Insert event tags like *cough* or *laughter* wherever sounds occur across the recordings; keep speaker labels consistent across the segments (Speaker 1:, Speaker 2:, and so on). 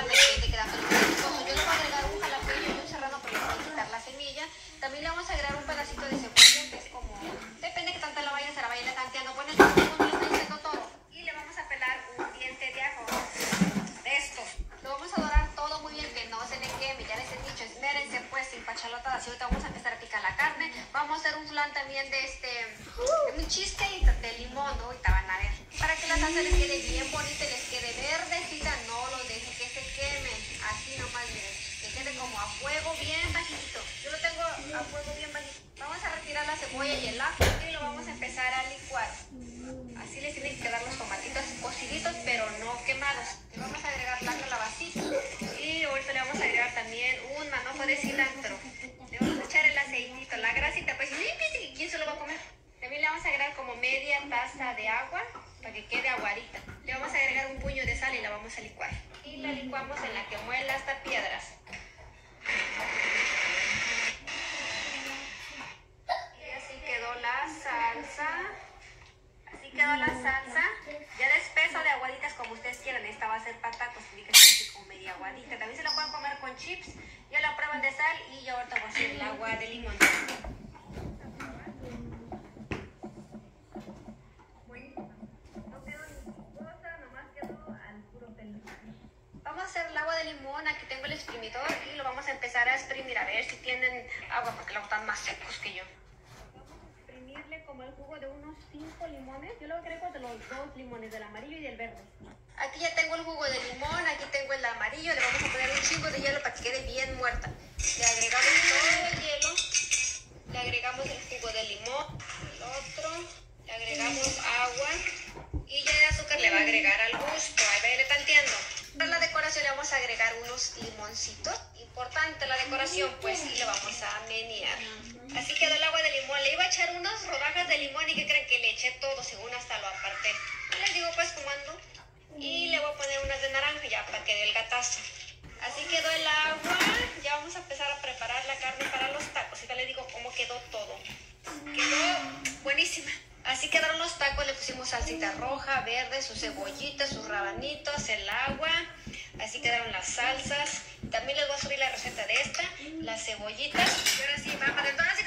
Speaker 1: Yo le voy a agregar un jalapeño y un serrano a quitar la semilla. También le vamos a agregar un pedacito de cebolla, que es como, depende que tanto la vayan, se la vayan tanteando. Bueno, yo le estoy diciendo todo. Y le vamos a pelar un diente de ajo de estos. Lo vamos a dorar todo muy bien, que no se le queme, ya les he dicho, esmérense pues sin pachalotadas. Y ahorita vamos a empezar a picar la carne. Vamos a hacer un flan también de este, de un cheesecake de limón, ¿no? ahorita van a ver. Para que la salsa les quede bien bonita y les quede verdecita, no lo dejen que se queme. Así nomás, miren, que quede como a fuego bien bajito. Yo lo tengo a fuego bien bajito. Vamos a retirar la cebolla y el ajo y lo vamos a empezar a licuar. Así les tienen que quedar los tomatitos cociditos, pero no quemados. Le vamos a agregar la calabacita y ahorita le vamos a agregar también un manojo de cilantro. Le vamos a echar el aceitito, la grasita, pues ¿quién se lo va a comer? También le vamos a agregar como media taza de agua para que quede aguadita. Le vamos a agregar un puño de sal y la vamos a licuar. Y la licuamos en la que muela hasta piedras. Y así quedó la salsa. Así quedó la salsa. Ya de de aguaditas, como ustedes quieran. Esta va a ser que ser así como media aguadita. También se la pueden comer con chips. Ya la prueban de sal y yo ahorita voy a hacer el agua de limón. Vamos a hacer el agua de limón, aquí tengo el exprimidor y lo vamos a empezar a exprimir, a ver si tienen agua, porque luego están más secos que yo. Vamos a exprimirle como el jugo de unos 5 limones, yo lo agrego de los dos limones, del amarillo y del verde. Aquí ya tengo el jugo de limón, aquí tengo el amarillo, le vamos a poner un chingo de hielo para que quede bien muerta. Le agregamos todo el hielo, le agregamos el jugo de limón, el otro, le agregamos agua y ya de azúcar le va a agregar al gusto, ahí vaya tanteando. Para la decoración le vamos a agregar unos limoncitos. Importante la decoración, pues, y le vamos a menear. Así quedó el agua de limón. Le iba a echar unas rodajas de limón y que todo, según hasta lo aparté. Les digo, pues, cómo ando. Y le voy a poner unas de naranja ya para que dé el gatazo. Así quedó el agua. Ya vamos a empezar a preparar la carne para los tacos. Y ya les digo cómo quedó todo. Quedó buenísima. Así quedaron los tacos, le pusimos salsita roja, verde, sus cebollitas, sus rabanitos, el agua. Así quedaron las salsas. También les voy a subir la receta de esta, las cebollitas. Y ahora sí, mamá, entonces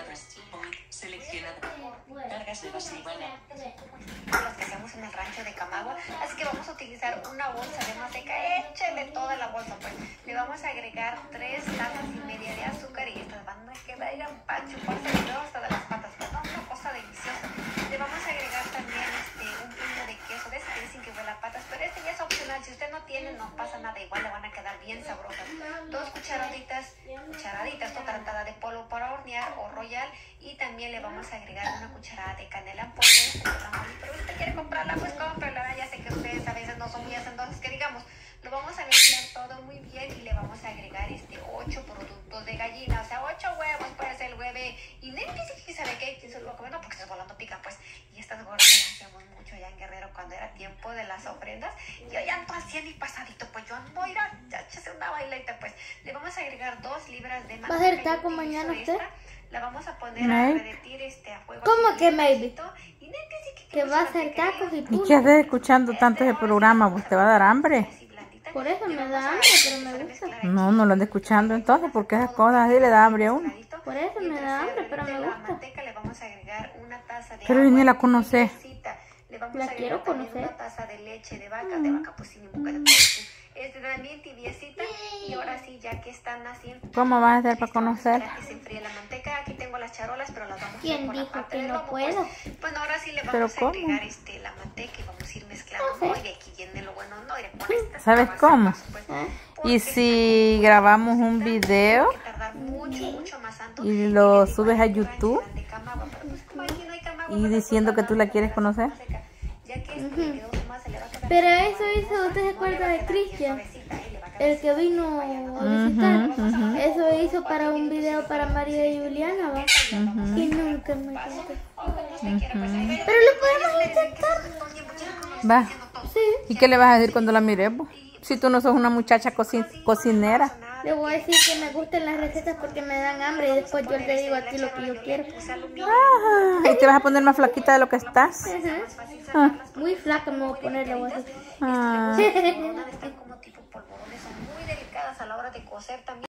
Speaker 2: Selecciona Point. Selecciona Cargas
Speaker 1: las que hacemos en el rancho de Camagua. Así que vamos a utilizar una bolsa de manteca. Échale toda la bolsa, pues. Le vamos a agregar tres tazas y media de azúcar y estas van a quedar para chuparse nada. Igual le van a quedar bien sabrosas. Dos cucharaditas, cucharaditas, toda tratada de polvo para hornear o royal. Y también le vamos a agregar una cucharada de canela en polvo. Pero usted quiere comprarla, pues cómprala. Ya sé que ustedes a veces no son muy hacendosos que digamos. Lo vamos a mezclar todo muy bien y le vamos a agregar este 8 productos de gallina, en Guerrero cuando era tiempo de las ofrendas. Yo ya ando haciendo y pasadito, pues yo ando a ir a échese una bailita, pues. Le vamos a agregar 2 libras de
Speaker 3: ¿Va a hacer
Speaker 1: manteca.
Speaker 3: taco mañana usted?
Speaker 1: esta. La vamos a poner a
Speaker 4: Maybe.
Speaker 1: derretir este, a fuego.
Speaker 3: ¿Cómo que maybe?
Speaker 1: Y no dice
Speaker 3: Que
Speaker 1: puso
Speaker 3: va a hacer tacos y
Speaker 4: ¿Y
Speaker 3: punto.
Speaker 4: qué haces escuchando tanto ese programa? Pues te va a dar hambre.
Speaker 3: Por eso me da
Speaker 1: a
Speaker 3: hambre, pero me
Speaker 1: a
Speaker 3: gusta.
Speaker 4: No, no lo ando escuchando entonces porque esas cosas así le da hambre a uno.
Speaker 3: Por eso me da hambre, pero me gusta.
Speaker 1: manteca a
Speaker 4: Pero ni la conocí.
Speaker 1: Le vamos
Speaker 3: La
Speaker 1: a agregar
Speaker 3: quiero
Speaker 1: también
Speaker 3: conocer.
Speaker 1: una taza de leche de vaca, de vaca sin boca de pollo. Este también tibiecita y ahora sí ya que están así
Speaker 4: ¿Cómo vas a hacer para conocer?
Speaker 1: esperar que se enfríe la manteca. Aquí tengo las charolas, pero las vamos a hacer
Speaker 3: ¿Quién dijo que no
Speaker 1: lomo, pues.
Speaker 3: puedo?
Speaker 1: Bueno, ahora sí le
Speaker 4: ¿Pero
Speaker 1: vamos a
Speaker 4: cómo?
Speaker 1: agregar este, la manteca y vamos a ir mezclando.
Speaker 3: No sé.
Speaker 1: ¿no? Y de aquí viene lo bueno, no, y le pones estas
Speaker 4: ¿Sabes cómo?
Speaker 1: pues,
Speaker 3: ¿Eh?
Speaker 4: Y si grabamos un video
Speaker 1: mucho, mucho más
Speaker 4: y lo subes a YouTube
Speaker 1: rancho de Camagua, pero pues como aquí no hay Camagua,
Speaker 4: y
Speaker 1: pues,
Speaker 4: diciendo que tú la
Speaker 1: pues,
Speaker 4: quieres conocer.
Speaker 3: Pero eso hizo, ¿usted se acuerda de Cristian? El que vino a visitar. Eso hizo para un video para María y Juliana, va. Y nunca me contestó. Pero lo podemos intentar.
Speaker 4: Va.
Speaker 3: Sí.
Speaker 4: ¿Y qué le vas a decir cuando la miremos? Si tú no sos una muchacha coci- cocinera.
Speaker 3: Le voy a decir que me gusten las recetas porque me dan hambre y después yo le digo a ti lo que yo quiero.
Speaker 4: Ah, y te vas a poner más flaquita de lo que estás. Ah.
Speaker 3: Muy flaca me voy a poner, le voy a decir.
Speaker 4: ah.
Speaker 1: Están *laughs* como tipo polvorones, son muy delicadas a la hora de cocer también.